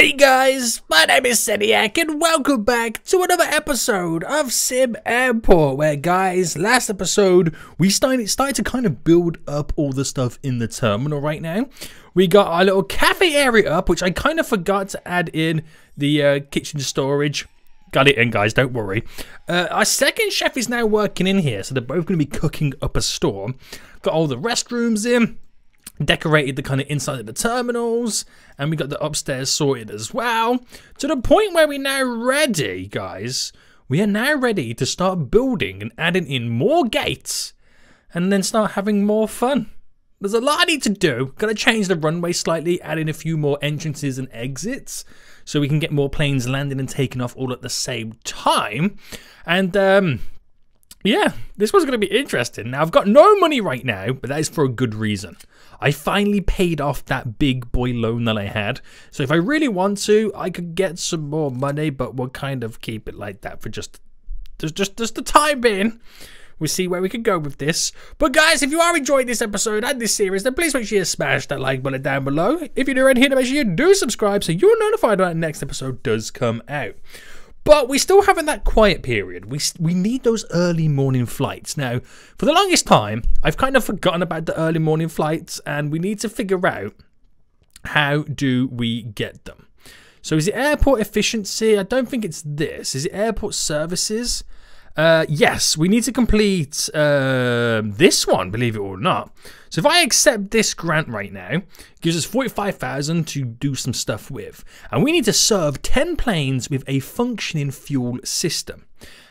Hey guys, my name is Seniac and welcome back to another episode of Sim Airport where guys, last episode we started, started to kind of build up all the stuff in the terminal right now. We got our little cafe area up which I kind of forgot to add in the uh, kitchen storage. Got it in guys, don't worry. Uh, our second chef is now working in here so they're both going to be cooking up a storm. Got all the restrooms in decorated the kind of inside of the terminals and we got the upstairs sorted as well to the point where we're now ready guys. We are now ready to start building and adding in more gates and then start having more fun. There's a lot I need to do. Gotta change the runway slightly add in a few more entrances and exits so we can get more planes landing and taking off all at the same time. And um yeah, this was going to be interesting. Now, I've got no money right now, but that is for a good reason. I finally paid off that big boy loan that I had. So if I really want to, I could get some more money, but we'll kind of keep it like that for just just just, just the time being. We'll see where we can go with this. But guys, if you are enjoying this episode and this series, then please make sure you smash that like button down below. If you're new around here, make sure you do subscribe so you're notified when the next episode does come out. But we still having that quiet period. We we need those early morning flights. Now, for the longest time, I've kind of forgotten about the early morning flights, and we need to figure out how do we get them. So is it airport efficiency? I don't think it's this. Is it airport services? Uh, yes, we need to complete uh, this one, believe it or not. So if I accept this grant right now, gives us 45,000 to do some stuff with. And we need to serve 10 planes with a functioning fuel system.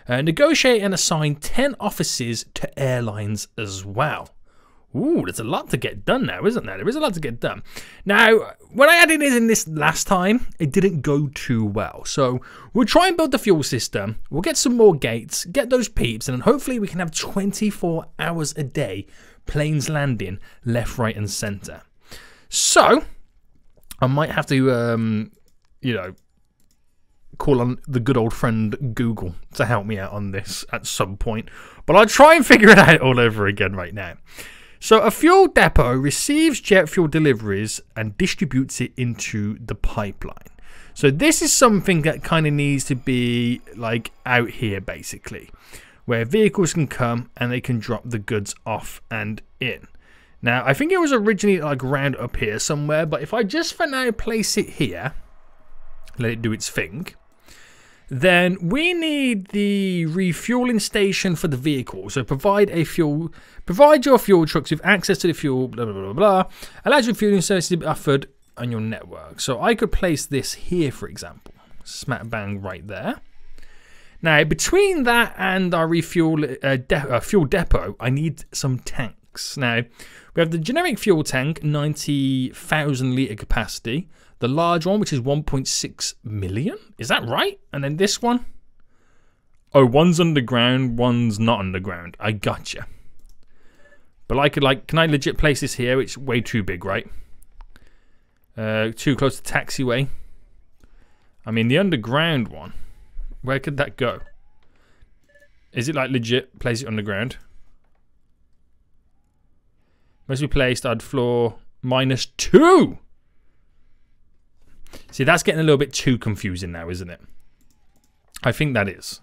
Uh, negotiate and assign 10 offices to airlines as well. Ooh, there's a lot to get done now, isn't there? There is a lot to get done. Now, when I added it in this last time, it didn't go too well. So we'll try and build the fuel system. We'll get some more gates, get those peeps, and hopefully we can have 24 hours a day planes landing left, right, and center. So I might have to, um, you know, call on the good old friend Google to help me out on this at some point. But I'll try and figure it out all over again right now. So, a fuel depot receives jet fuel deliveries and distributes it into the pipeline. So, this is something that kind of needs to be like out here basically, where vehicles can come and they can drop the goods off and in. Now, I think it was originally like round up here somewhere, but if I just for now place it here, let it do its thing, then we need the refueling station for the vehicle. So provide a fuel, provide your fuel trucks with access to the fuel, blah, blah, blah, blah. Allows your fueling services to be offered on your network. So I could place this here, for example. Smack bang right there. Now, between that and our refuel uh, de uh, fuel depot, I need some tanks. Now, we have the generic fuel tank, 90,000 litre capacity. The large one, which is 1.6 million. Is that right? And then this one? Oh, one's underground, one's not underground. I gotcha. But I could like, can I legit place this here? It's way too big, right? Uh, too close to taxiway. I mean, the underground one, where could that go? Is it like legit place it underground? Must be placed at floor minus two. See, that's getting a little bit too confusing now, isn't it? I think that is.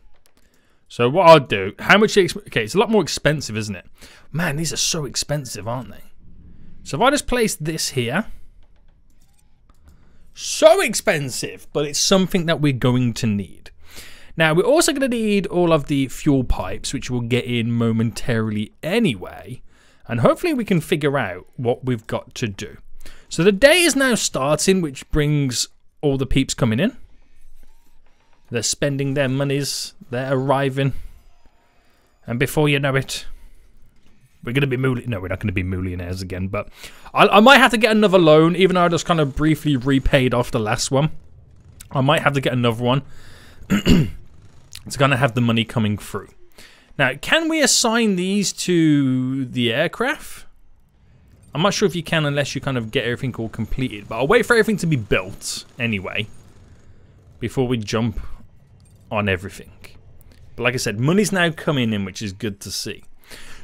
So what I'll do, how much, okay, it's a lot more expensive, isn't it? Man, these are so expensive, aren't they? So if I just place this here, so expensive, but it's something that we're going to need. Now, we're also going to need all of the fuel pipes, which we'll get in momentarily anyway. And hopefully we can figure out what we've got to do. So the day is now starting, which brings all the peeps coming in. They're spending their monies. They're arriving. And before you know it, we're going to be million. No, we're not going to be millionaires again. But I, I might have to get another loan, even though I just kind of briefly repaid off the last one. I might have to get another one. it's going to have the money coming through. Now, can we assign these to the aircraft? I'm not sure if you can unless you kind of get everything all completed. But I'll wait for everything to be built anyway. Before we jump on everything. But like I said, money's now coming in, which is good to see.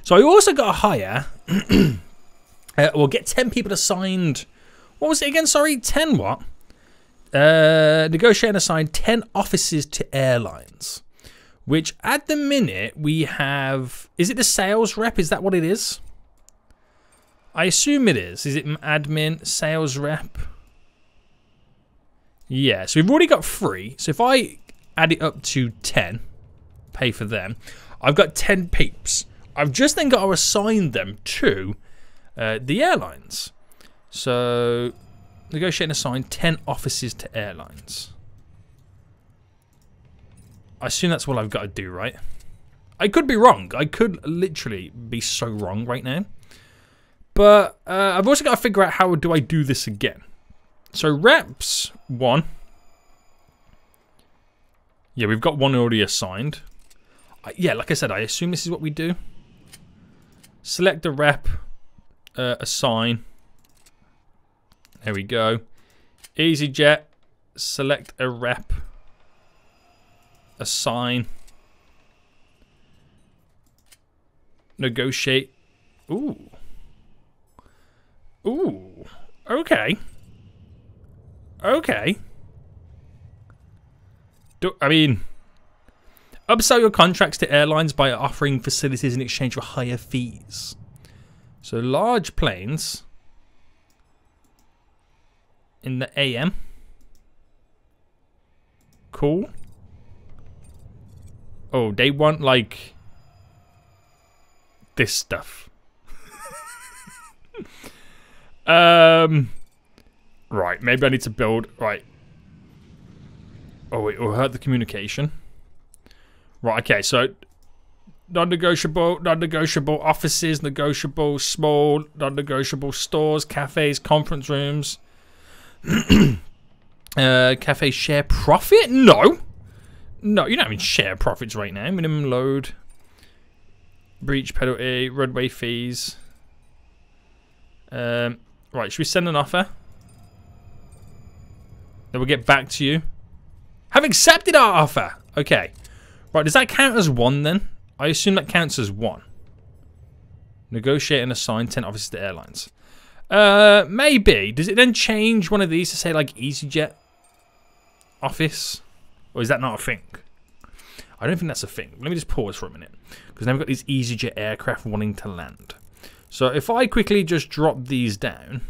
So I also got to hire... uh, we'll get 10 people assigned... What was it again? Sorry, 10 what? Uh, negotiate and assign 10 offices to airlines. Which at the minute we have. Is it the sales rep? Is that what it is? I assume it is. Is it admin, sales rep? Yeah, so we've already got three. So if I add it up to 10, pay for them, I've got 10 peeps. I've just then got to assign them to uh, the airlines. So negotiate and assign 10 offices to airlines. I assume that's what I've got to do, right? I could be wrong. I could literally be so wrong right now. But uh, I've also got to figure out how do I do this again. So reps, one. Yeah, we've got one already assigned. Yeah, like I said, I assume this is what we do. Select a rep, uh, assign. There we go. EasyJet, select a rep, assign. Negotiate. Ooh. Ooh. Okay. Okay. Do, I mean, upsell your contracts to airlines by offering facilities in exchange for higher fees. So large planes in the AM. Cool. Oh, they want like this stuff. Um Right, maybe I need to build right. Oh wait, will hurt the communication. Right, okay, so non-negotiable, non-negotiable offices, negotiable small, non-negotiable stores, cafes, conference rooms. uh, cafe share profit? No. No, you're not having share profits right now. Minimum load. Breach penalty, runway fees. Um, right, should we send an offer? Then we'll get back to you. Have accepted our offer. Okay. Right, does that count as one then? I assume that counts as one. Negotiate and assign 10 offices to airlines. Uh, maybe. Does it then change one of these to say like EasyJet office? Or is that not a thing? I don't think that's a thing. Let me just pause for a minute. Because now we've got these EasyJet aircraft wanting to land. So if I quickly just drop these down.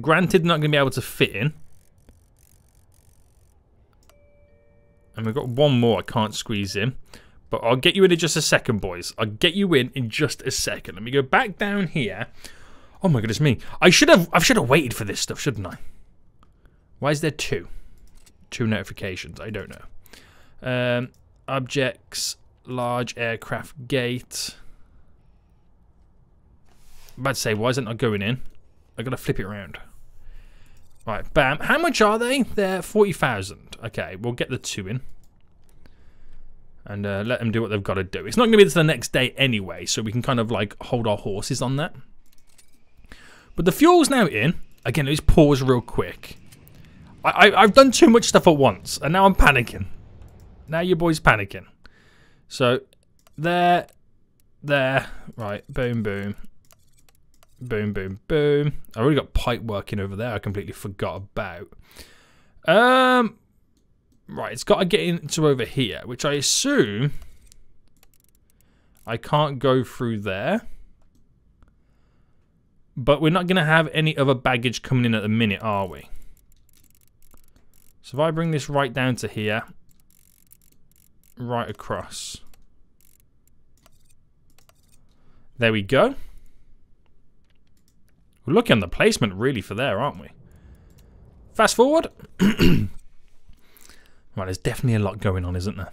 Granted, not going to be able to fit in. And we've got one more I can't squeeze in. But I'll get you in in just a second, boys. I'll get you in in just a second. Let me go back down here. Oh my goodness me. I should have I should have waited for this stuff, shouldn't I? Why is there two? Two notifications. I don't know. Um, objects, large aircraft gate. I'm about to say, why is it not going in? I gotta flip it around. Right, bam. How much are they? They're 40,000. Okay, we'll get the two in. And uh, let them do what they've got to do. It's not going to be the next day anyway, so we can kind of like hold our horses on that. But the fuel's now in. Again, let's pause real quick. I, I, I've done too much stuff at once, and now I'm panicking. Now your boy's panicking. So, there, there, right, boom, boom. Boom, boom, boom. I already got pipe working over there. I completely forgot about. Um, right, it's got to get into over here, which I assume I can't go through there. But we're not going to have any other baggage coming in at the minute, are we? So if I bring this right down to here, right across. There we go. We're looking on the placement really for there, aren't we? Fast forward. right, there's definitely a lot going on, isn't there?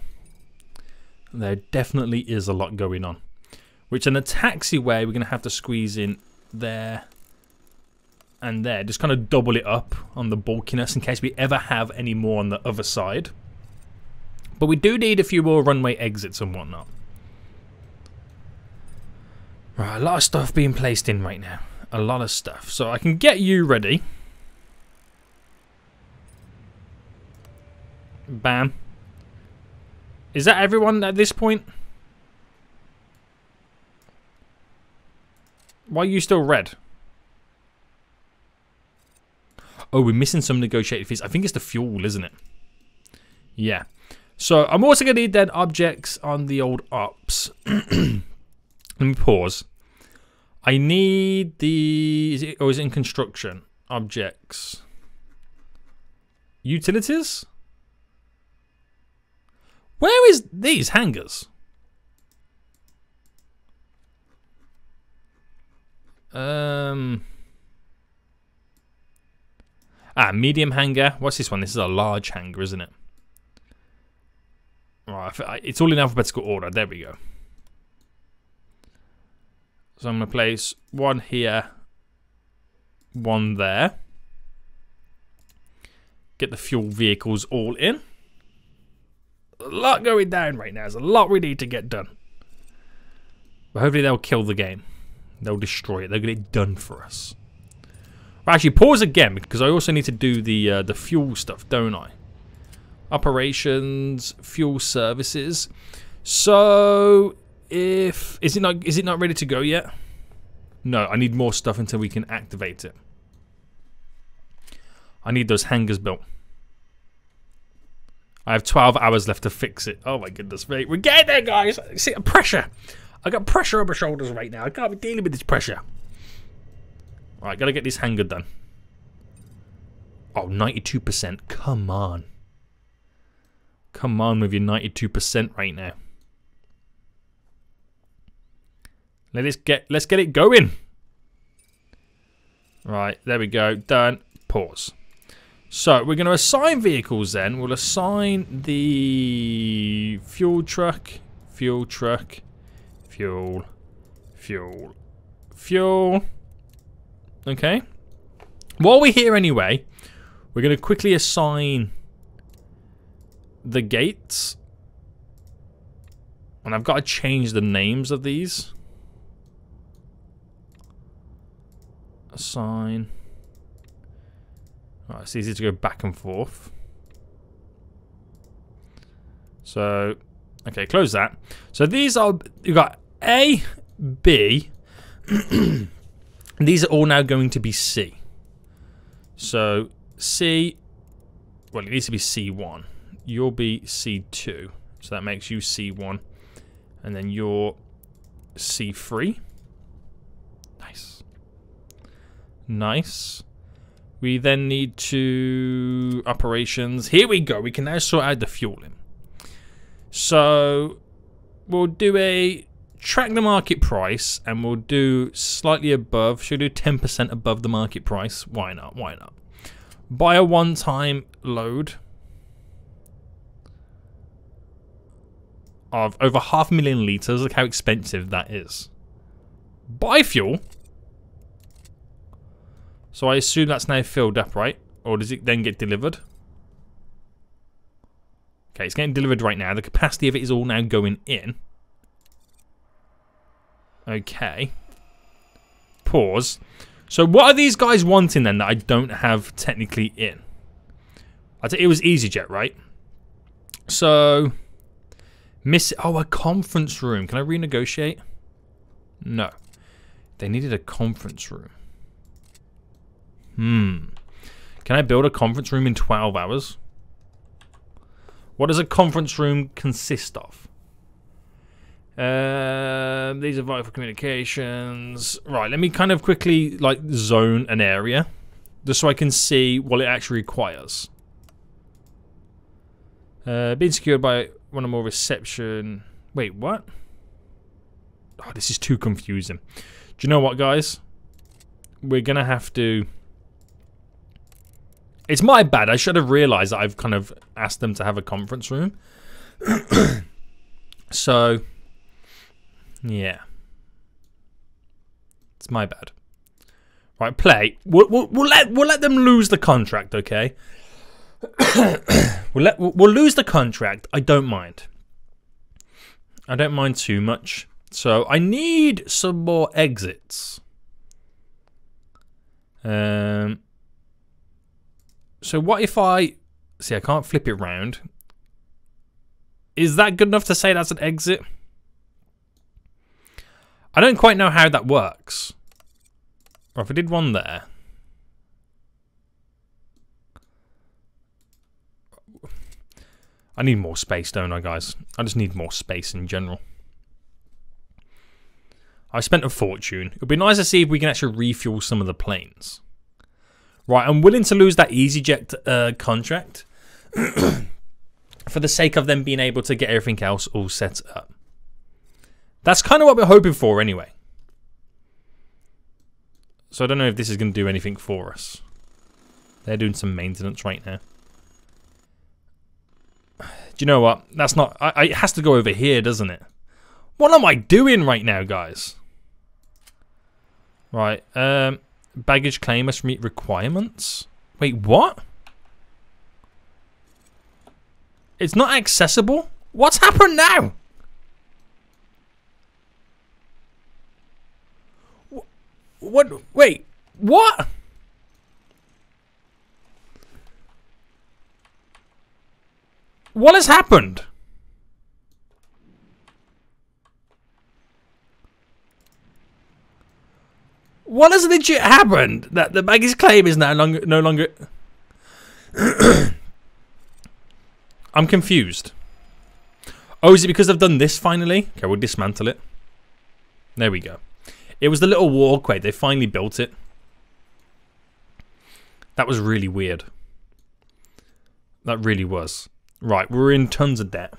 There definitely is a lot going on. Which in the taxiway, we're going to have to squeeze in there and there. Just kind of double it up on the bulkiness in case we ever have any more on the other side. But we do need a few more runway exits and whatnot. Right, a lot of stuff being placed in right now a lot of stuff. So I can get you ready. Bam. Is that everyone at this point? Why are you still red? Oh, we're missing some negotiated fees. I think it's the fuel, isn't it? Yeah. So I'm also going to need dead objects on the old ops. Let me pause. I need the... Is it, or is it in construction? Objects. Utilities? Where is these hangars? Um... Ah, medium hangar. What's this one? This is a large hangar, isn't it? Right, it's all in alphabetical order. There we go. So I'm going to place one here, one there. Get the fuel vehicles all in. A lot going down right now. There's a lot we need to get done. But hopefully they'll kill the game. They'll destroy it. They'll get it done for us. actually, pause again because I also need to do the uh, the fuel stuff, don't I? Operations, fuel services. So if is it not is it not ready to go yet? No, I need more stuff until we can activate it. I need those hangars built. I have 12 hours left to fix it. Oh my goodness mate. We're getting there, guys. See, pressure. I got pressure on my shoulders right now. I can't be dealing with this pressure. Alright, gotta get this hangar done. Oh, 92%. Come on. Come on with your 92% right now. Let us get let's get it going. Right, there we go. Done. Pause. So we're going to assign vehicles then. We'll assign the fuel truck, fuel truck, fuel, fuel, fuel. Okay. While we're here anyway, we're going to quickly assign the gates. And I've got to change the names of these. Assign. Right, it's easy to go back and forth. So, okay, close that. So these are, you've got A, B. these are all now going to be C. So, C, well, it needs to be C1. You'll be C2. So that makes you C1. And then you're C3. Nice. Nice. We then need to operations. Here we go. We can now sort out the fueling. So we'll do a track the market price and we'll do slightly above. Should we do 10% above the market price? Why not? Why not? Buy a one-time load of over half a million litres. Look how expensive that is. Buy fuel. So I assume that's now filled up, right? Or does it then get delivered? Okay, it's getting delivered right now. The capacity of it is all now going in. Okay. Pause. So what are these guys wanting then that I don't have technically in? I think it was EasyJet, right? So, miss. Oh, a conference room. Can I renegotiate? No. They needed a conference room. Hmm. Can I build a conference room in 12 hours? What does a conference room consist of? Uh, these are vital communications. Right, let me kind of quickly like zone an area just so I can see what it actually requires. Uh, being secured by one or more reception. Wait, what? Oh, this is too confusing. Do you know what, guys? We're going to have to it's my bad. I should have realized that I've kind of asked them to have a conference room. so, yeah. It's my bad. Right, play. We'll, we'll, we'll, let we'll let them lose the contract, okay? we'll let we'll, we'll lose the contract. I don't mind. I don't mind too much. So I need some more exits. Um, so what if I... See, I can't flip it round. Is that good enough to say that's an exit? I don't quite know how that works. Or if I did one there. I need more space, don't I, guys? I just need more space in general. I spent a fortune. It would be nice to see if we can actually refuel some of the planes. Right, I'm willing to lose that EasyJet uh, contract for the sake of them being able to get everything else all set up. That's kind of what we're hoping for anyway. So I don't know if this is going to do anything for us. They're doing some maintenance right now. Do you know what? That's not... I, I, it has to go over here, doesn't it? What am I doing right now, guys? Right. Um, baggage claim must meet requirements. Wait, what? It's not accessible? What's happened now? What? Wait, what? What has happened? What has legit happened? That the baggage claim is now longer, no longer. I'm confused. Oh, is it because I've done this finally? Okay, we'll dismantle it. There we go. It was the little walkway. They finally built it. That was really weird. That really was. Right, we're in tons of debt.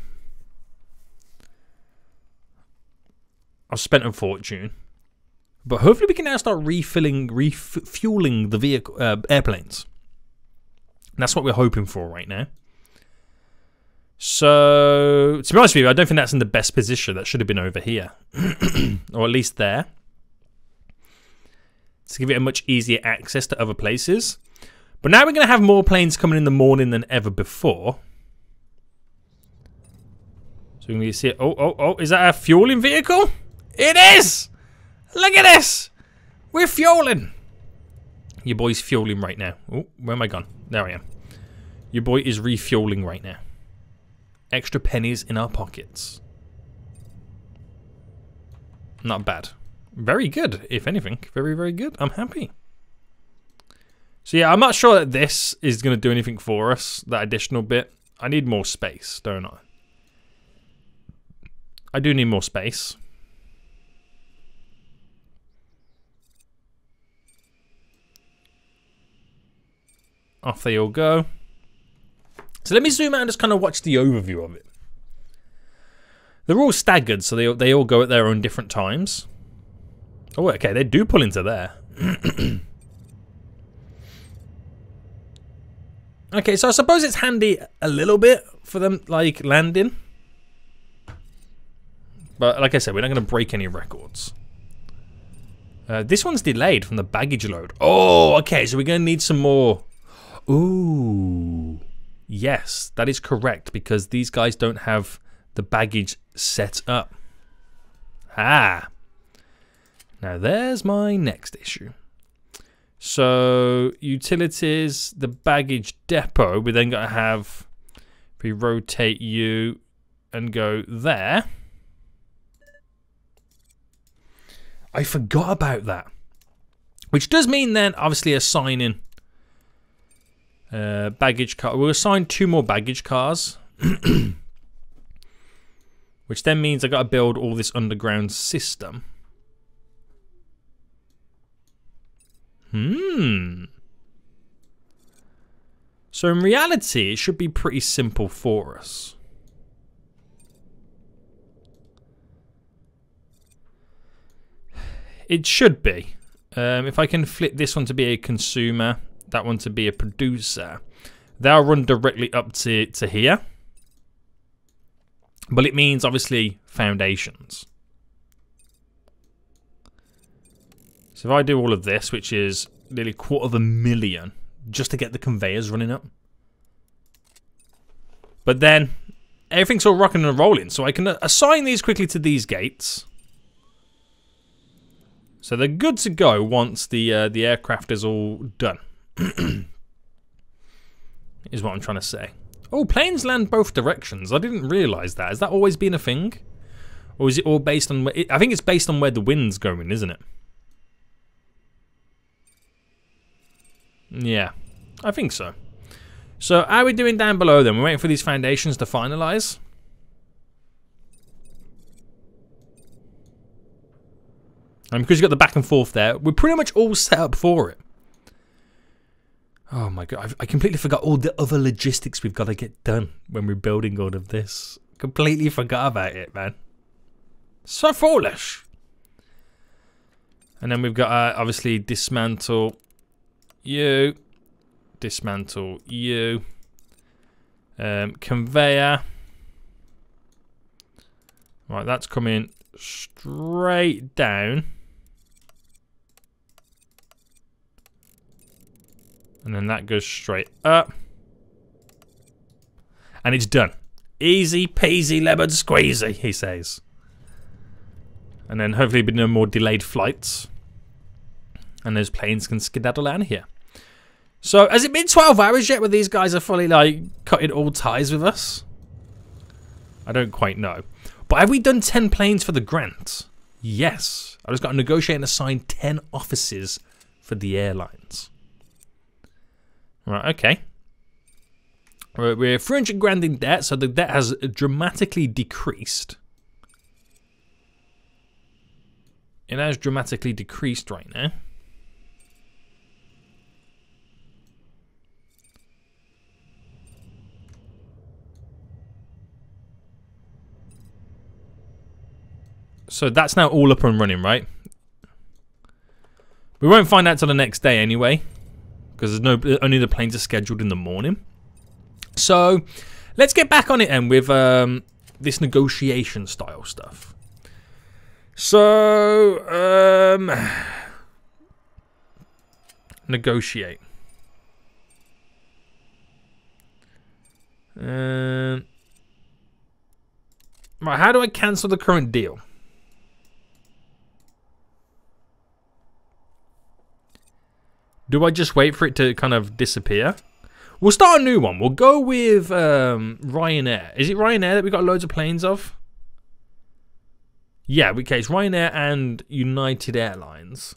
I've spent a fortune. But hopefully we can now start refilling, refueling the vehicle, uh, airplanes. And that's what we're hoping for right now. So, to be honest with you, I don't think that's in the best position. That should have been over here. or at least there. To give it a much easier access to other places. But now we're going to have more planes coming in the morning than ever before. So going to see it. Oh, oh, oh. Is that a fueling vehicle? It is! Look at this! We're fueling! Your boy's fueling right now. Oh, where am I gone? There I am. Your boy is refueling right now. Extra pennies in our pockets. Not bad. Very good, if anything. Very, very good. I'm happy. So yeah, I'm not sure that this is going to do anything for us, that additional bit. I need more space, don't I? I do need more space. Off they all go. So let me zoom out and just kind of watch the overview of it. They're all staggered, so they, they all go at their own different times. Oh, okay, they do pull into there. okay, so I suppose it's handy a little bit for them, like, landing. But like I said, we're not going to break any records. Uh, this one's delayed from the baggage load. Oh, okay, so we're going to need some more Ooh. Yes, that is correct because these guys don't have the baggage set up. Ah. Now there's my next issue. So utilities, the baggage depot, we then got to have, if we rotate you and go there. I forgot about that. Which does mean then obviously assigning uh, baggage car. We'll assign two more baggage cars. Which then means i got to build all this underground system. Hmm. So in reality, it should be pretty simple for us. It should be. Um, if I can flip this one to be a consumer, that one to be a producer. They'll run directly up to, to here. But it means, obviously, foundations. So if I do all of this, which is nearly quarter of a million, just to get the conveyors running up. But then, everything's all rocking and rolling, so I can assign these quickly to these gates. So they're good to go once the uh, the aircraft is all done. is what I'm trying to say. Oh, planes land both directions. I didn't realise that. Has that always been a thing? Or is it all based on... I think it's based on where the wind's going, isn't it? Yeah, I think so. So how are we doing down below then? We're waiting for these foundations to finalize. And because you've got the back and forth there, we're pretty much all set up for it. Oh my god, I've, I completely forgot all the other logistics we've got to get done when we're building all of this. Completely forgot about it, man. So foolish. And then we've got uh, obviously dismantle you, dismantle you, um, conveyor. Right, that's coming straight down. And then that goes straight up. And it's done. Easy peasy lemon squeezy, he says. And then hopefully be no more delayed flights. And those planes can skedaddle out of here. So, has it been 12 hours yet where these guys are fully, like, cutting all ties with us? I don't quite know. But have we done 10 planes for the grant? Yes. I just got to negotiate and assign 10 offices for the airlines. Right, okay. We're 300 grand in debt, so the debt has dramatically decreased. It has dramatically decreased right now. So that's now all up and running, right? We won't find out till the next day anyway because there's no only the planes are scheduled in the morning. So let's get back on it then with um, this negotiation style stuff. So um, negotiate. Um, right, how do I cancel the current deal? Do I just wait for it to kind of disappear? We'll start a new one. We'll go with um, Ryanair. Is it Ryanair that we got loads of planes of? Yeah, okay, it's Ryanair and United Airlines.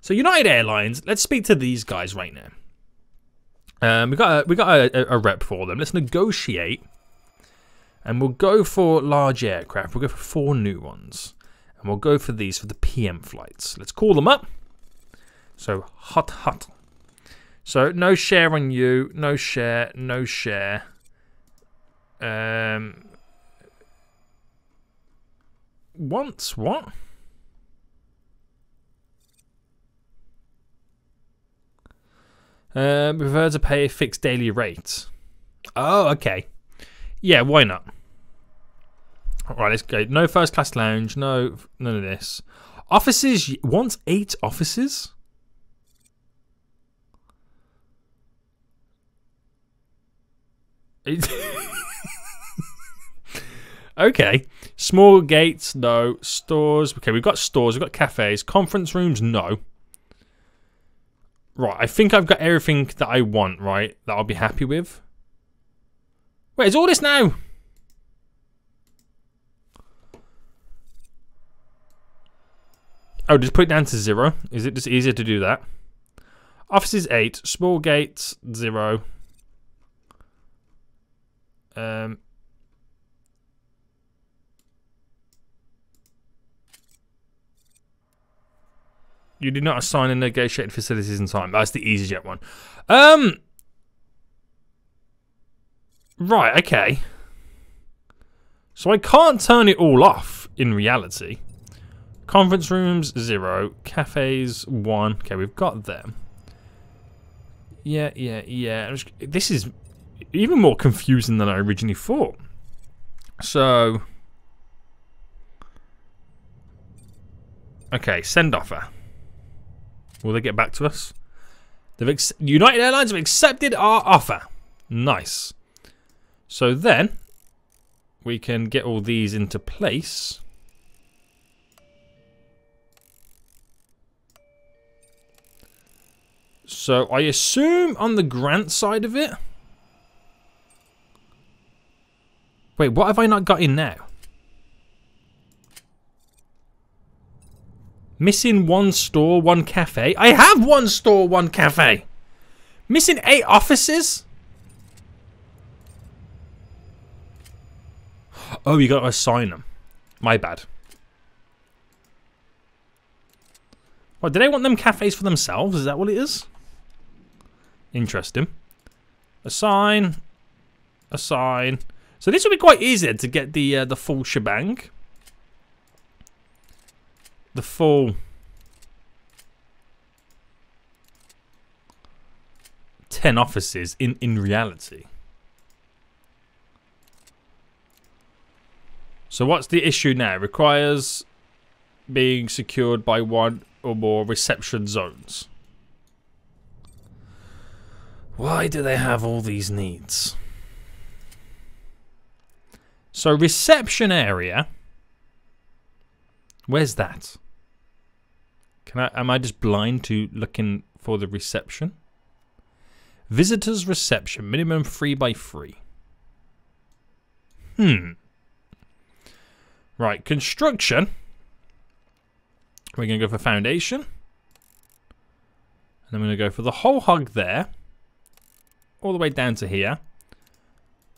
So United Airlines, let's speak to these guys right now. Um, we got a, we got a, a rep for them. Let's negotiate, and we'll go for large aircraft. We'll go for four new ones, and we'll go for these for the PM flights. Let's call them up. So hot hot. So no share on you, no share, no share. Um once what? Uh, prefer to pay a fixed daily rate. Oh, okay. Yeah, why not? All right, let's go. No first class lounge. No, none of this. Offices. Want eight offices? okay. Small gates, no. Stores. Okay, we've got stores, we've got cafes. Conference rooms, no. Right, I think I've got everything that I want, right? That I'll be happy with. Wait, is all this now? Oh, just put it down to zero. Is it just easier to do that? Offices 8, small gates 0, um, you did not assign and negotiate facilities in time. That's the EasyJet one. Um, right, okay. So I can't turn it all off in reality. Conference rooms, zero. Cafes, one. Okay, we've got them. Yeah, yeah, yeah. This is even more confusing than I originally thought. So, okay, send offer. Will they get back to us? They've United Airlines have accepted our offer. Nice. So then, we can get all these into place. So I assume on the grant side of it, Wait, what have I not got in now? Missing one store, one cafe. I have one store, one cafe. Missing eight offices? Oh, you got to assign them. My bad. What, do they want them cafes for themselves? Is that what it is? Interesting. Assign. Assign. So this will be quite easy to get the uh, the full shebang. The full 10 offices in, in reality. So what's the issue now? Requires being secured by one or more reception zones. Why do they have all these needs? So reception area. Where's that? Can I am I just blind to looking for the reception? Visitors reception, minimum 3 by 3 Hmm. Right, construction. We're going to go for foundation. And I'm going to go for the whole hog there. All the way down to here.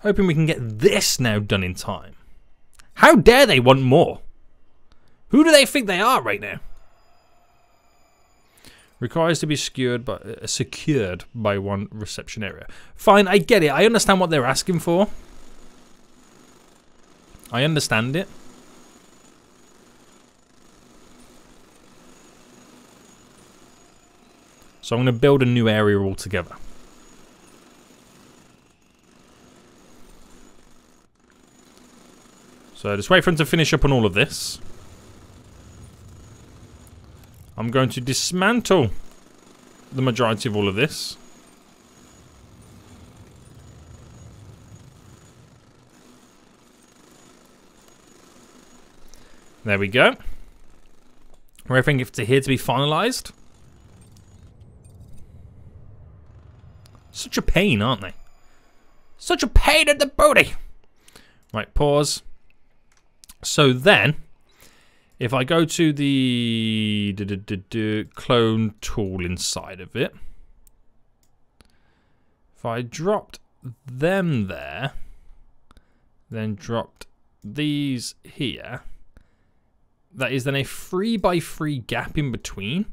Hoping we can get this now done in time. How dare they want more? Who do they think they are right now? Requires to be secured by, uh, secured by one reception area. Fine, I get it. I understand what they're asking for. I understand it. So I'm going to build a new area altogether. So just wait for him to finish up on all of this. I'm going to dismantle the majority of all of this. There we go. Waiting for here to be finalised. Such a pain, aren't they? Such a pain in the booty! Right, pause. So then, if I go to the clone tool inside of it, if I dropped them there, then dropped these here, that is then a 3 by 3 gap in between,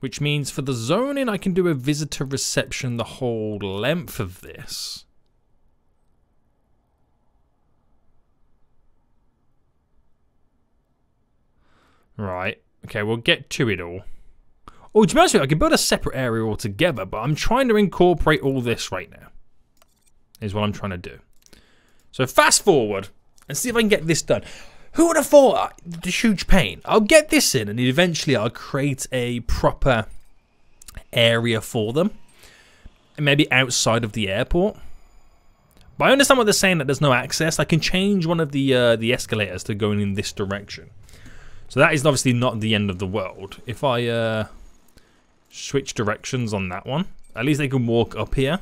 which means for the zoning I can do a visitor reception the whole length of this. Right. Okay, we'll get to it all. Oh, to be honest with you, I could build a separate area altogether, but I'm trying to incorporate all this right now. Is what I'm trying to do. So fast forward and see if I can get this done. Who would have thought uh, the huge pain? I'll get this in and eventually I'll create a proper area for them. And maybe outside of the airport. But I understand what they're saying that there's no access. I can change one of the uh, the escalators to going in this direction. So that is obviously not the end of the world. If I uh, switch directions on that one, at least they can walk up here.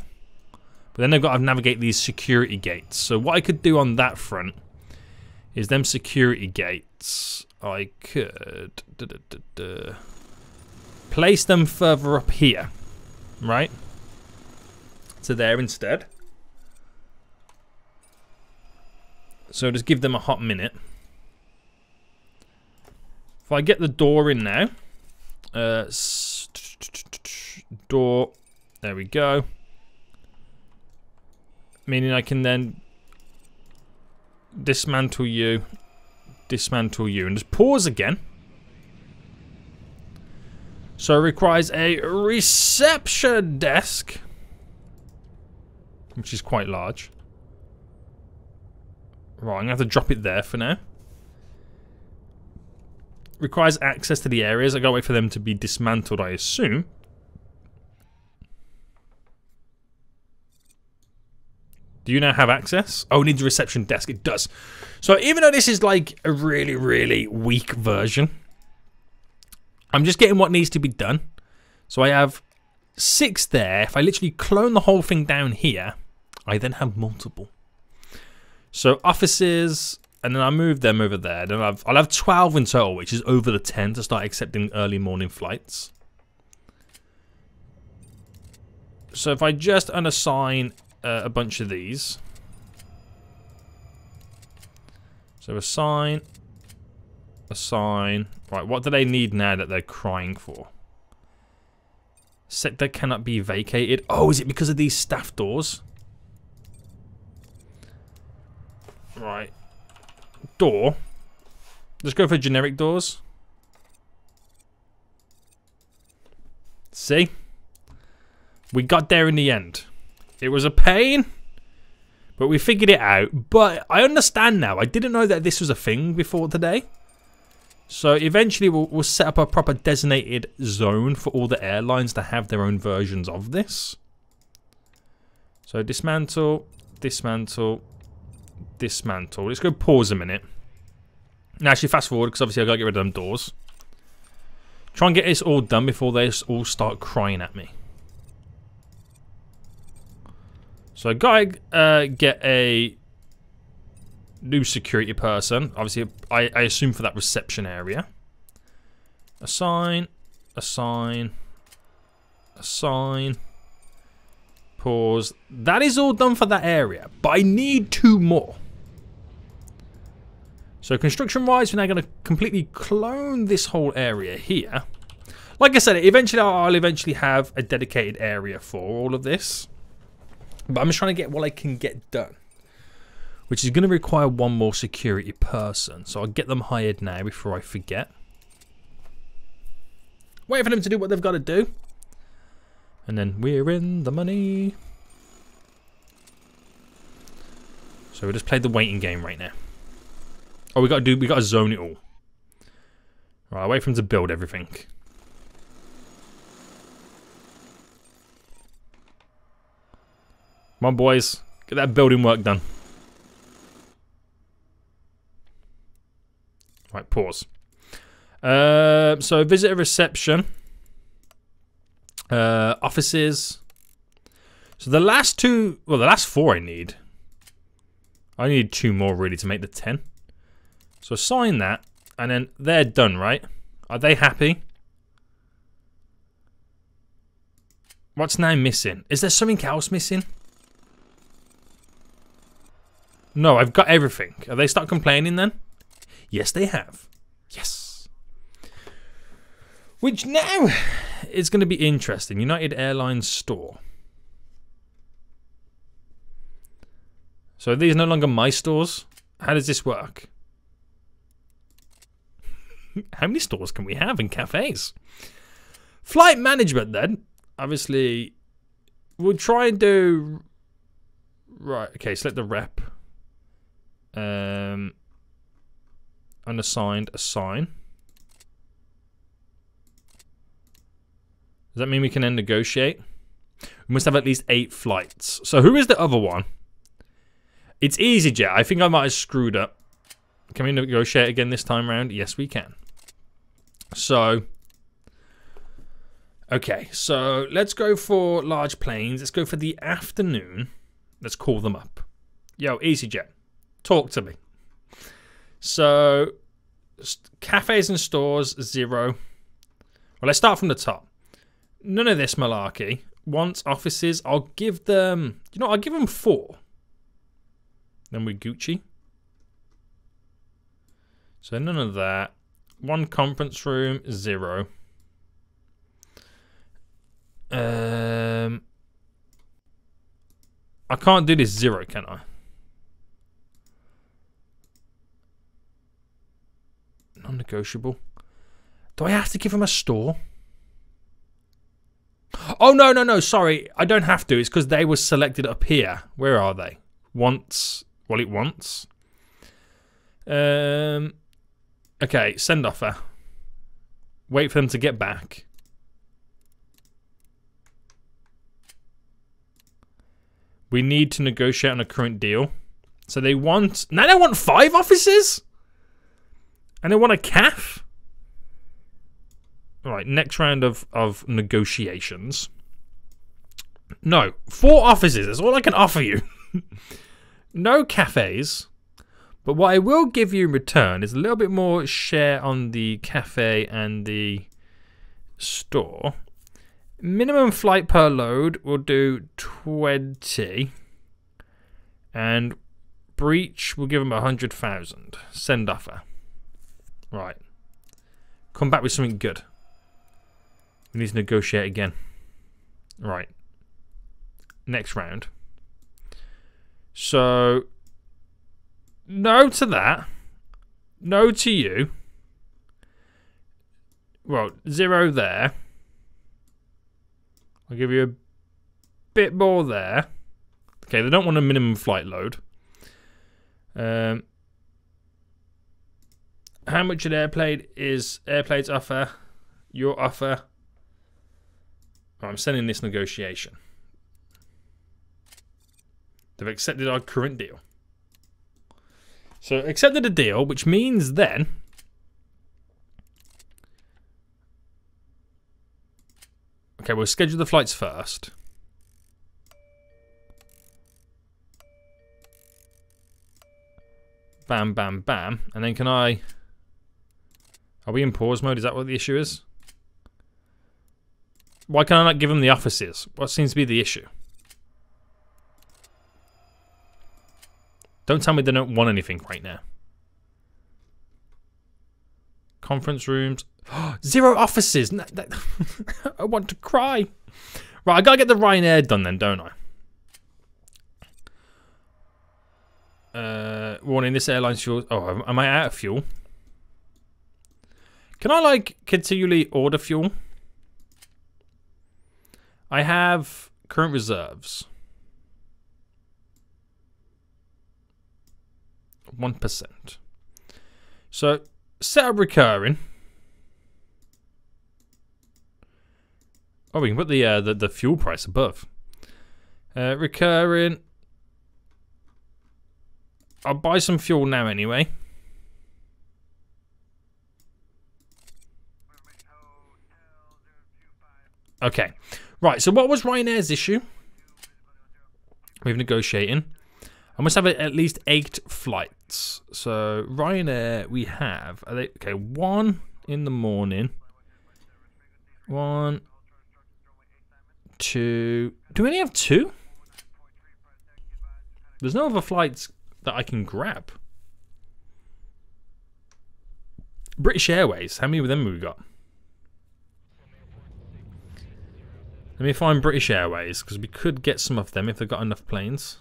But then they've got to navigate these security gates. So what I could do on that front is them security gates. I could da, da, da, place them further up here, right? So there instead. So just give them a hot minute. If I get the door in now, uh, door, there we go. Meaning I can then dismantle you, dismantle you, and just pause again. So it requires a reception desk, which is quite large. Right, I'm going to have to drop it there for now requires access to the areas. I gotta wait for them to be dismantled, I assume. Do you now have access? Oh, it needs a reception desk. It does. So even though this is like a really, really weak version, I'm just getting what needs to be done. So I have six there. If I literally clone the whole thing down here, I then have multiple. So offices, and then I move them over there. Then I've, I'll have 12 in total, which is over the 10 to start accepting early morning flights. So if I just unassign uh, a bunch of these, So assign, sign, a sign. Right, what do they need now that they're crying for? Sector cannot be vacated. Oh, is it because of these staff doors? Right. Door. Let's go for generic doors. See? We got there in the end. It was a pain, but we figured it out. But I understand now. I didn't know that this was a thing before today. So eventually we'll, we'll set up a proper designated zone for all the airlines to have their own versions of this. So dismantle, dismantle, dismantle. Let's go pause a minute. Now actually fast forward because obviously i got to get rid of them doors. Try and get this all done before they all start crying at me. So I gotta uh, get a new security person. Obviously, I, I assume for that reception area. Assign, assign, assign. Pause. That is all done for that area, but I need two more. So construction-wise, we're now going to completely clone this whole area here. Like I said, eventually I'll eventually have a dedicated area for all of this. But I'm just trying to get what I can get done. Which is going to require one more security person. So I'll get them hired now before I forget. Wait for them to do what they've got to do. And then we're in the money. So we just played the waiting game right now. Oh, we got to do. We got to zone it all. Right, wait for him to build everything. Come on, boys. Get that building work done. Right, pause. Uh, so, visitor reception. Uh, offices. So, the last two... Well, the last four I need. I need two more, really, to make the ten. So sign that, and then they're done, right? Are they happy? What's now missing? Is there something else missing? No, I've got everything. Have they start complaining then? Yes, they have. Yes. Which now is going to be interesting. United Airlines store. So these are no longer my stores. How does this work? how many stores can we have in cafes? Flight management, then. Obviously, we'll try and do. Right, okay, select the rep. Um, unassigned, assign. Does that mean we can then negotiate? We must have at least eight flights. So who is the other one? It's EasyJet. I think I might have screwed up. Can we negotiate again this time around? Yes, we can. So, okay, so let's go for large planes. Let's go for the afternoon. Let's call them up. Yo, EasyJet, talk to me. So, cafes and stores, zero. Well, let's start from the top. None of this malarkey. Wants offices, I'll give them, you know, I'll give them four. Then we Gucci. So none of that. One conference room, zero. Um, I can't do this zero, can I? Non-negotiable. Do I have to give him a store? Oh, no, no, no, sorry. I don't have to. It's because they were selected up here. Where are they? Once. Well, it wants. Um, Okay, send offer. Wait for them to get back. We need to negotiate on a current deal. So they want... Now they want five offices? And they want a calf? Alright, next round of, of negotiations. No, four offices. That's all I can offer you. no cafes. But what I will give you in return is a little bit more share on the cafe and the store. Minimum flight per load will do 20. And breach, we'll give them a hundred thousand. Send offer. Right. Come back with something good. We need to negotiate again. Right. Next round. So, no to that. No to you. Well, zero there. I'll give you a bit more there. Okay, they don't want a minimum flight load. Um, how much an airplane is airplane's offer? Your offer? I'm sending this negotiation. They've accepted our current deal. So accepted a deal, which means then Okay, we'll schedule the flights first. Bam, bam, bam. And then can I... Are we in pause mode? Is that what the issue is? Why can I not give them the offices? What seems to be the issue? Don't tell me they don't want anything right now. Conference rooms. Zero offices. I want to cry. Right, I gotta get the Ryanair done then, don't I? Uh, warning, this airline's fuel. Oh, am I out of fuel? Can I, like, continually order fuel? I have current reserves. 1%. So, set up recurring. Oh, we can put the uh, the, the fuel price above. Uh, recurring. I'll buy some fuel now anyway. Okay. Right, so what was Ryanair's issue? We've negotiating. I must have at least eight flights. So Ryanair, we have. They, okay, one in the morning. One, two. Do we only have two? There's no other flights that I can grab. British Airways. How many of them have we got? Let me find British Airways because we could get some of them if they've got enough planes.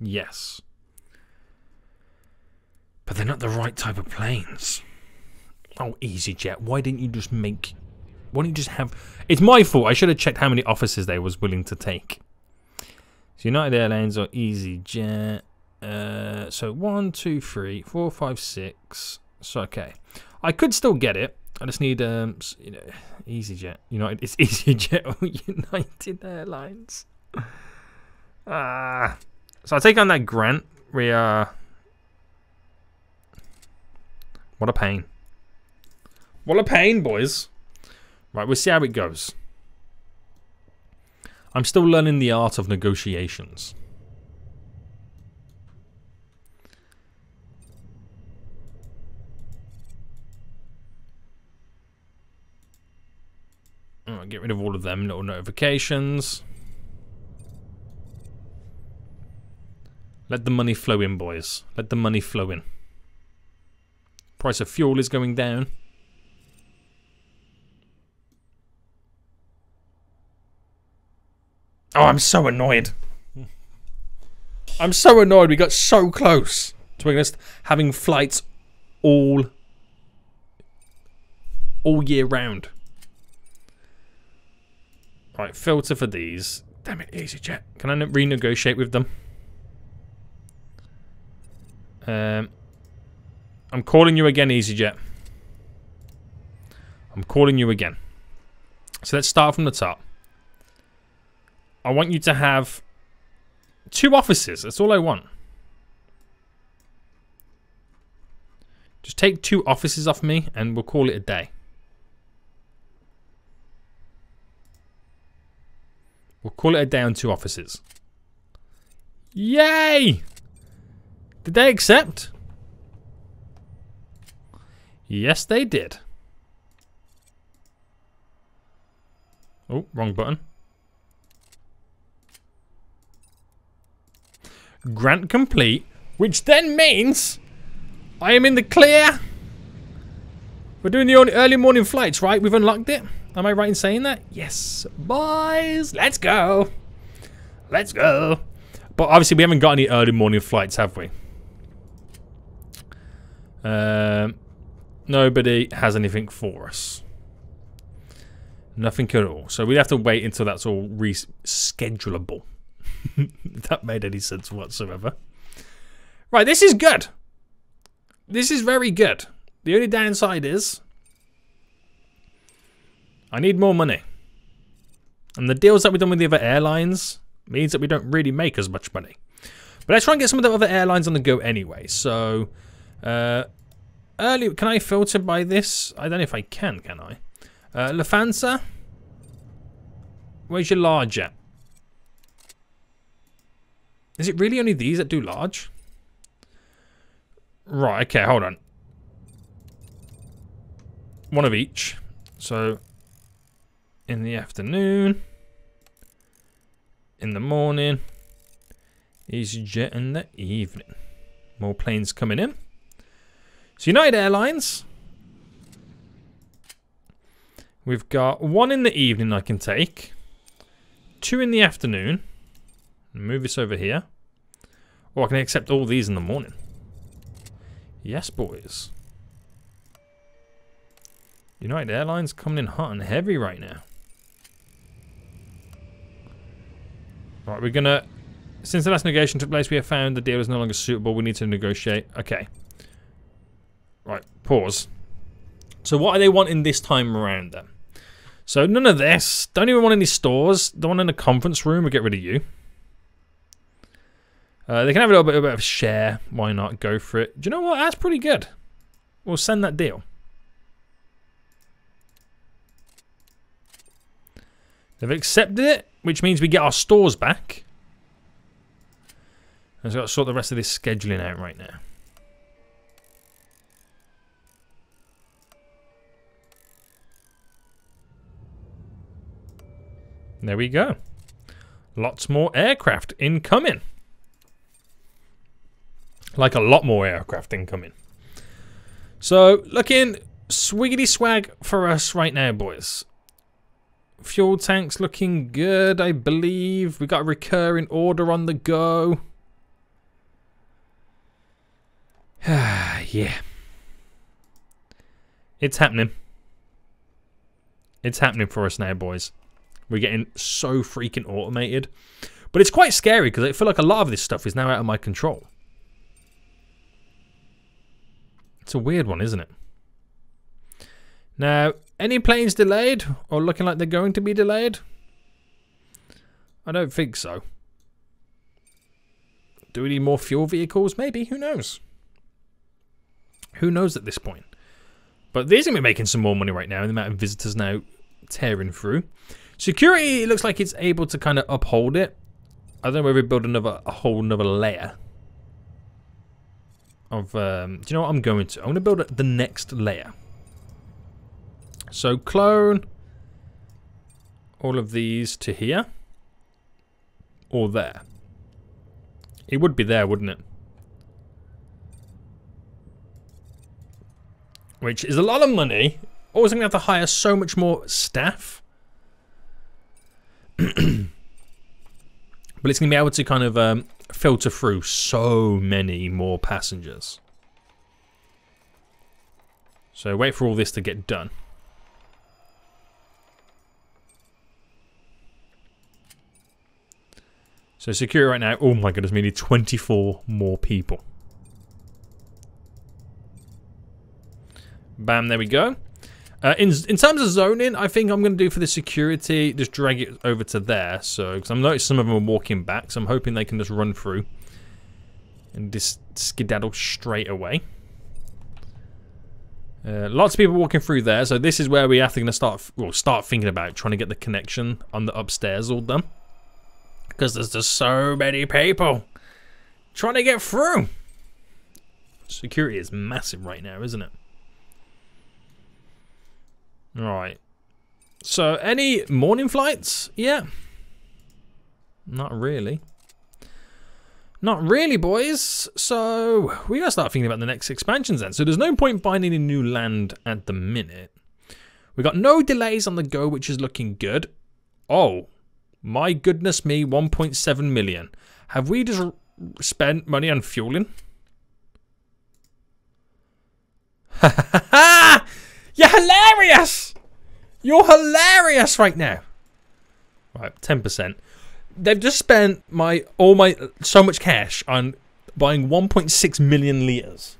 Yes. But they're not the right type of planes. Oh, EasyJet. Why didn't you just make... Why didn't you just have... It's my fault. I should have checked how many offices they was willing to take. So United Airlines or EasyJet. Uh, so one, two, three, four, five, six. So, okay. I could still get it. I just need, um, you know, EasyJet. United. It's EasyJet or United Airlines. Ah. So I'll take on that grant. We are... What a pain. What a pain, boys. Right, we'll see how it goes. I'm still learning the art of negotiations. Right, get rid of all of them little notifications. Let the money flow in, boys. Let the money flow in. Price of fuel is going down. Oh, I'm so annoyed. I'm so annoyed we got so close to having flights all all year round. Right, filter for these. Damn it, EasyJet. Can I renegotiate with them? Um, I'm calling you again, EasyJet. I'm calling you again. So let's start from the top. I want you to have two offices. That's all I want. Just take two offices off me and we'll call it a day. We'll call it a day on two offices. Yay! Did they accept? Yes, they did. Oh, wrong button. Grant complete. Which then means I am in the clear. We're doing the only early morning flights, right? We've unlocked it. Am I right in saying that? Yes. Boys, let's go. Let's go. But obviously we haven't got any early morning flights, have we? Um, nobody has anything for us. Nothing at all. So we have to wait until that's all reschedulable. if that made any sense whatsoever. Right, this is good. This is very good. The only downside is I need more money. And the deals that we've done with the other airlines means that we don't really make as much money. But let's try and get some of the other airlines on the go anyway. So, uh, early, can I filter by this? I don't know if I can, can I? Uh, Lufthansa? Where's your large at? Is it really only these that do large? Right, okay, hold on. One of each. So, in the afternoon, in the morning, EasyJet in the evening. More planes coming in. So United Airlines. We've got one in the evening I can take. Two in the afternoon. Move this over here. Or I can accept all these in the morning. Yes, boys. United Airlines coming in hot and heavy right now. Right, we're gonna... Since the last negotiation took place, we have found the deal is no longer suitable. We need to negotiate. Okay. Right, pause. So what are they wanting this time around then? So none of this. Don't even want any stores. Don't want in a conference room. We'll get rid of you. Uh, they can have a little bit, a bit of share. Why not? Go for it. Do you know what? That's pretty good. We'll send that deal. They've accepted it, which means we get our stores back. I've got to sort the rest of this scheduling out right now. There we go. Lots more aircraft incoming. Like a lot more aircraft incoming. So, looking swiggity swag for us right now, boys. Fuel tanks looking good, I believe. We got a recurring order on the go. yeah. It's happening. It's happening for us now, boys. We're getting so freaking automated. But it's quite scary because I feel like a lot of this stuff is now out of my control. It's a weird one, isn't it? Now, any planes delayed or looking like they're going to be delayed? I don't think so. Do we need more fuel vehicles? Maybe. Who knows? Who knows at this point? But these are going to be making some more money right now. In the amount of visitors now tearing through. Security, it looks like it's able to kind of uphold it. I don't know whether we build another, a whole another layer of, um, do you know what I'm going to? I'm going to build the next layer. So clone all of these to here or there. It would be there, wouldn't it? Which is a lot of money. Always going to have to hire so much more staff. but it's going to be able to kind of um, filter through so many more passengers. So wait for all this to get done. So secure right now, oh my goodness, we need 24 more people. Bam, there we go. Uh, in, in terms of zoning, I think I'm going to do for the security, just drag it over to there. So, because I'm noticing some of them are walking back, so I'm hoping they can just run through and just skedaddle straight away. Uh, lots of people walking through there, so this is where we have to start, well, start thinking about trying to get the connection on the upstairs all done. Because there's just so many people trying to get through. Security is massive right now, isn't it? Right. So, any morning flights? Yeah. Not really. Not really, boys. So we gotta start thinking about the next expansions then. So there's no point buying any new land at the minute. We got no delays on the go, which is looking good. Oh, my goodness me, 1.7 million. Have we just spent money on fueling? You're hilarious! You're hilarious right now. Right, 10%. They've just spent my all my so much cash on buying 1.6 million liters.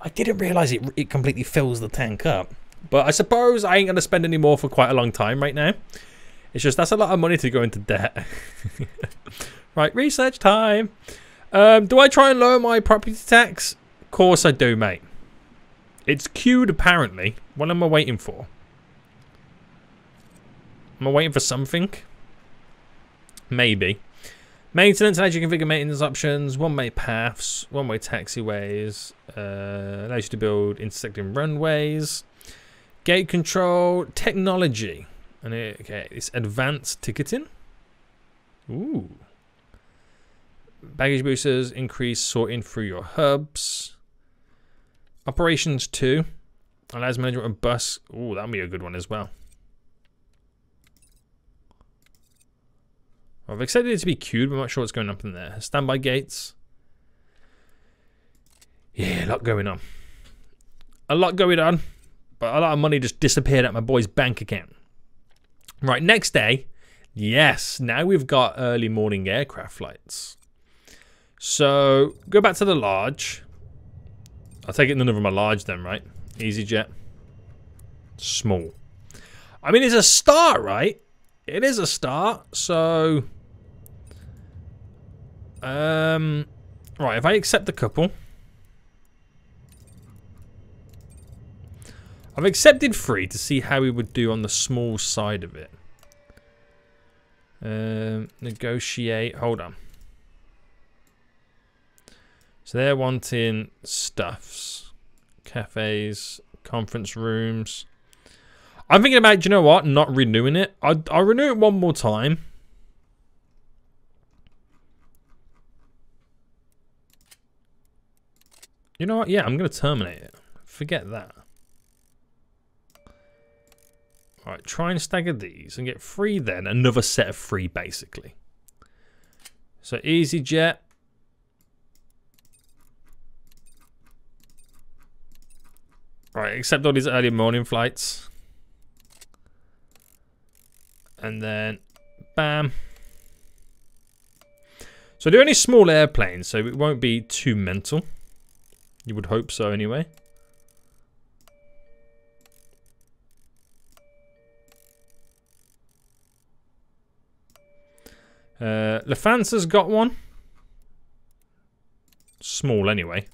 I didn't realize it it completely fills the tank up. But I suppose I ain't going to spend any more for quite a long time right now. It's just that's a lot of money to go into debt. right, research time. Um, do I try and lower my property tax? Of course I do, mate. It's queued apparently. What am I waiting for? Am I waiting for something? Maybe. Maintenance allows you to configure maintenance options, one-way paths, one-way taxiways, uh, allows you to build intersecting runways, gate control, technology, and it, okay, it's advanced ticketing. Ooh. Baggage boosters increase sorting through your hubs. Operations 2 allows management of bus. Ooh, that'll be a good one as well. I've accepted it to be queued, but I'm not sure what's going up in there. Standby gates. Yeah, a lot going on. A lot going on, but a lot of money just disappeared at my boy's bank account. Right, next day. Yes, now we've got early morning aircraft flights. So, go back to the large. I'll take it none of them are large then, right? EasyJet. Small. I mean, it's a start, right? It is a start, so... Um, right, if I accept the couple... I've accepted three to see how we would do on the small side of it. Um, negotiate. Hold on. So they're wanting stuffs, cafes, conference rooms. I'm thinking about, you know what? Not renewing it. I'll, I'll renew it one more time. You know what? Yeah, I'm going to terminate it. Forget that. Alright, try and stagger these and get free then. Another set of free, basically. So EasyJet. Right, except all these early morning flights. And then, bam. So they're only small airplanes, so it won't be too mental. You would hope so anyway. Uh, Lufthansa's got one. Small anyway.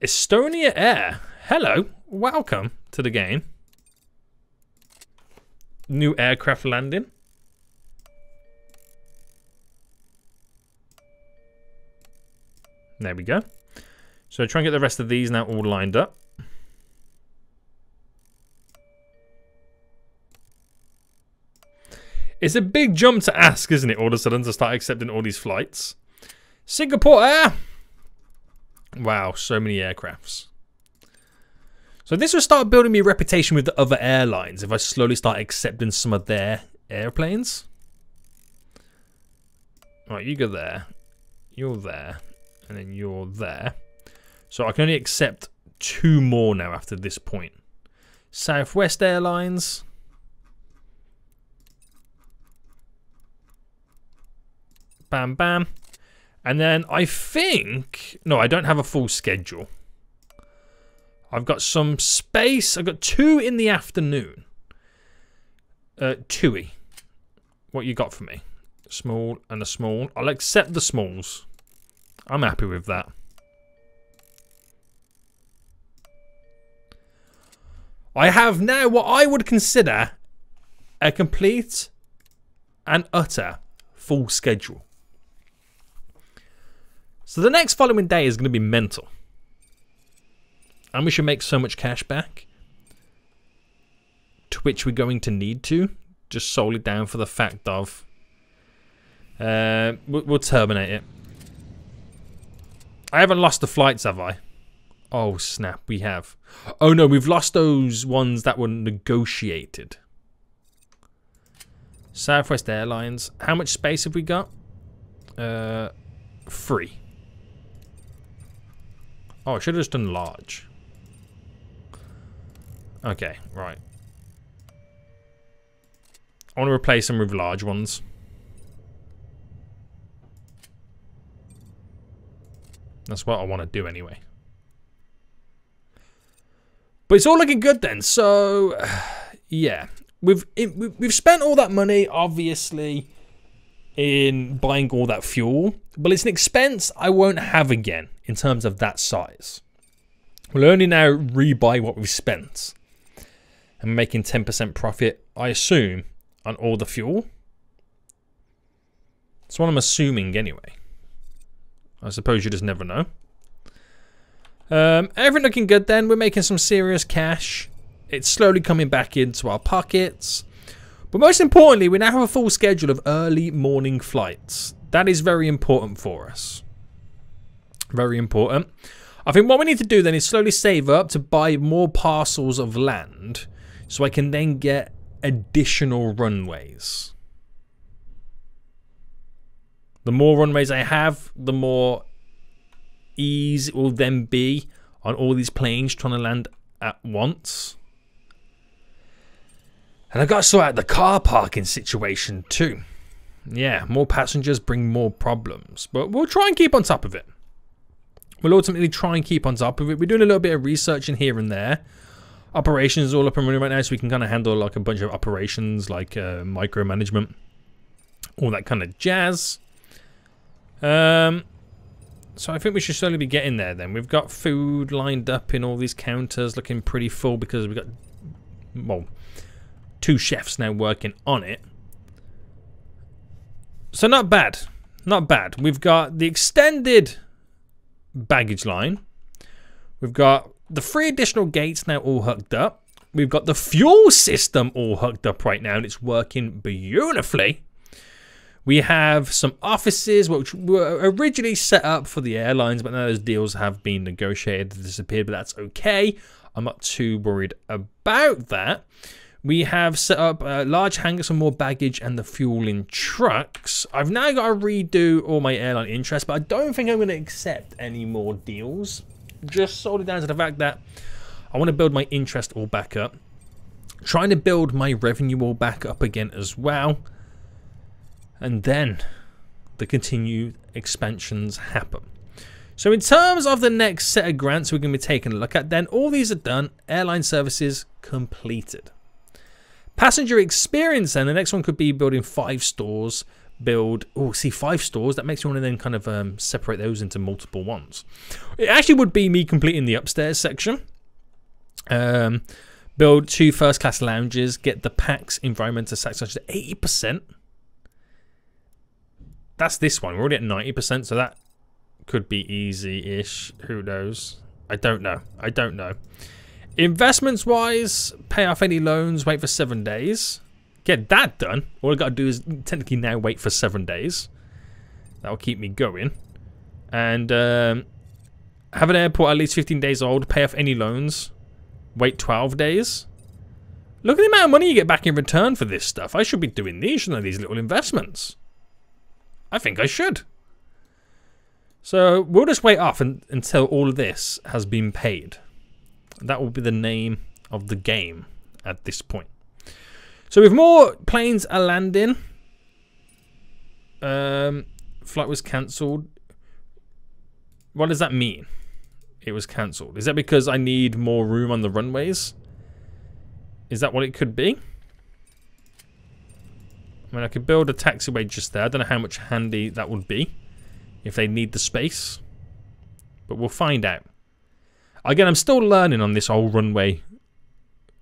Estonia Air. Hello. Welcome to the game. New aircraft landing. There we go. So try and get the rest of these now all lined up. It's a big jump to ask, isn't it, all of a sudden to start accepting all these flights. Singapore Air! Wow, so many aircrafts. So this will start building me reputation with the other airlines if I slowly start accepting some of their airplanes. Right, you go there. You're there. And then you're there. So I can only accept two more now after this point. Southwest Airlines. Bam, bam. And then I think... No, I don't have a full schedule. I've got some space. I've got two in the afternoon. Uh, Tui. What you got for me? Small and a small. I'll accept the smalls. I'm happy with that. I have now what I would consider a complete and utter full schedule. So the next following day is going to be mental. And we should make so much cash back. To which we're going to need to. Just solely down for the fact of Uh, we'll, we'll terminate it. I haven't lost the flights, have I? Oh, snap, we have. Oh, no, we've lost those ones that were negotiated. Southwest Airlines. How much space have we got? Uh, free. Oh, I should have just done large. Okay, right. I want to replace them with large ones. That's what I want to do anyway. But it's all looking good then. So, yeah. We've, we've spent all that money, obviously, in buying all that fuel. But it's an expense I won't have again in terms of that size. We'll only now rebuy what we've spent. And making 10% profit, I assume, on all the fuel. That's what I'm assuming anyway. I suppose you just never know. Um, everything looking good then. We're making some serious cash. It's slowly coming back into our pockets. But most importantly, we now have a full schedule of early morning flights. That is very important for us. Very important. I think what we need to do then is slowly save up to buy more parcels of land so I can then get additional runways. The more runways I have, the more ease it will then be on all these planes trying to land at once. And I've got to sort out the car parking situation too. Yeah, more passengers bring more problems, but we'll try and keep on top of it. We'll ultimately try and keep on top of it. We're doing a little bit of research in here and there operations all up and running right now, so we can kind of handle like a bunch of operations, like uh, micromanagement, all that kind of jazz. Um, so I think we should slowly be getting there. Then we've got food lined up in all these counters, looking pretty full because we've got well two chefs now working on it. So not bad, not bad. We've got the extended baggage line. We've got the three additional gates now all hooked up. We've got the fuel system all hooked up right now and it's working beautifully. We have some offices which were originally set up for the airlines, but now those deals have been negotiated disappeared, but that's okay. I'm not too worried about that. We have set up a large hangars for more baggage and the fueling trucks. I've now got to redo all my airline interest, but I don't think I'm going to accept any more deals just solely down to the fact that I want to build my interest all back up. Trying to build my revenue all back up again as well. And then the continued expansions happen. So in terms of the next set of grants we're going to be taking a look at, then all these are done. Airline services completed. Passenger experience then, the next one could be building five stores build, oh, see, five stores. That makes me want to then kind of um, separate those into multiple ones. It actually would be me completing the upstairs section. Um, build two first class lounges, get the PAX environmental satisfaction to 80%. That's this one. We're already at 90%, so that could be easy ish. Who knows? I don't know. I don't know. Investments wise, pay off any loans, wait for seven days. Get that done. All I got to do is technically now wait for seven days. That'll keep me going. And um, have an airport at least 15 days old. Pay off any loans. Wait 12 days. Look at the amount of money you get back in return for this stuff. I should be doing these, shouldn't I? These little investments. I think I should. So we'll just wait off and, until all of this has been paid. That will be the name of the game at this point. So with more planes are landing, um, flight was cancelled. What does that mean? It was cancelled. Is that because I need more room on the runways? Is that what it could be? I mean, I could build a taxiway just there. I don't know how much handy that would be if they need the space. But we'll find out. Again, I'm still learning on this whole runway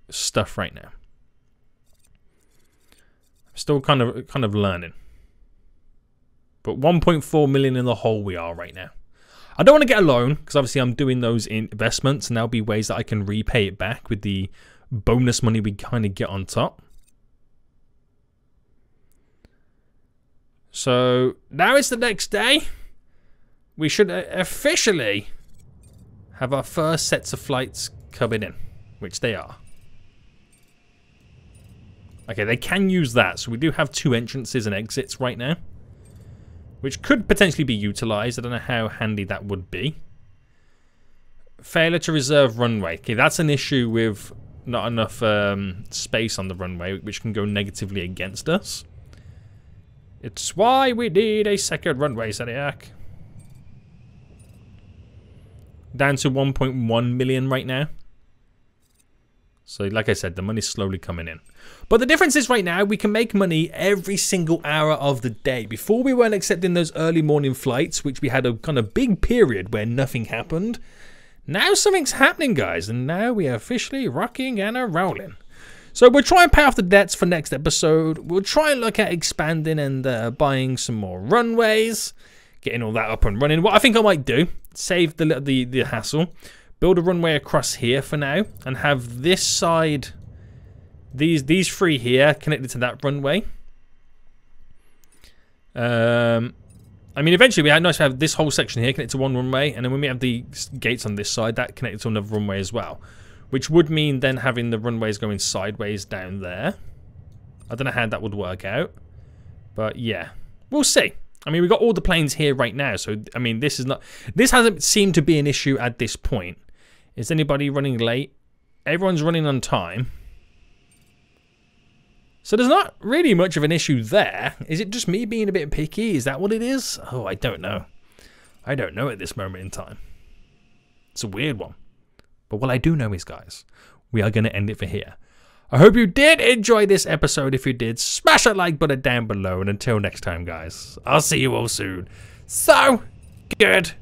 stuff right now. Still kind of kind of learning. But 1.4 million in the hole we are right now. I don't want to get a loan because obviously I'm doing those investments and there'll be ways that I can repay it back with the bonus money we kind of get on top. So now it's the next day. We should uh, officially have our first sets of flights coming in, which they are. Okay, they can use that, so we do have two entrances and exits right now. Which could potentially be utilised. I don't know how handy that would be. Failure to reserve runway. Okay, that's an issue with not enough um, space on the runway, which can go negatively against us. It's why we need a second runway, Zodiac. Down to 1.1 million right now. So like I said, the money's slowly coming in. But the difference is right now, we can make money every single hour of the day. Before we weren't accepting those early morning flights, which we had a kind of big period where nothing happened. Now something's happening, guys, and now we are officially rocking and a rolling. So we'll try and pay off the debts for next episode. We'll try and look at expanding and uh, buying some more runways, getting all that up and running. What I think I might do, save the the, the hassle, build a runway across here for now, and have this side, these these three here connected to that runway. Um, I mean, eventually we had nice to have this whole section here connected to one runway, and then when we have the gates on this side, that connected to another runway as well. Which would mean then having the runways going sideways down there. I don't know how that would work out. But yeah, we'll see. I mean, we've got all the planes here right now, so I mean, this is not... This hasn't seemed to be an issue at this point. Is anybody running late? Everyone's running on time. So there's not really much of an issue there. Is it just me being a bit picky? Is that what it is? Oh, I don't know. I don't know at this moment in time. It's a weird one. But what I do know is, guys, we are going to end it for here. I hope you did enjoy this episode. If you did, smash that like button down below. And until next time, guys, I'll see you all soon. So, good